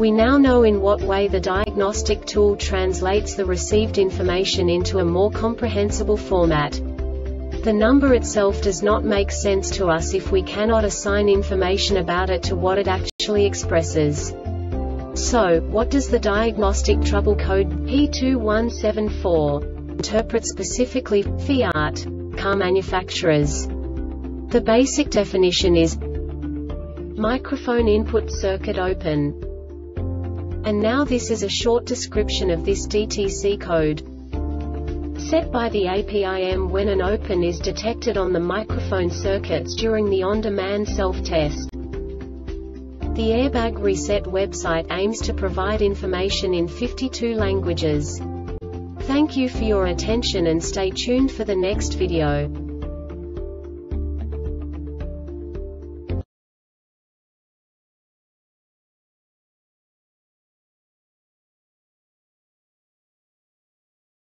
We now know in what way the diagnostic tool translates the received information into a more comprehensible format. The number itself does not make sense to us if we cannot assign information about it to what it actually expresses. So, what does the diagnostic trouble code P2174 interpret specifically Fiat car manufacturers? The basic definition is microphone input circuit open. And now this is a short description of this DTC code. Set by the APIM when an open is detected on the microphone circuits during the on-demand self-test. The Airbag Reset website aims to provide information in 52 languages. Thank you for your attention and stay tuned for the next video.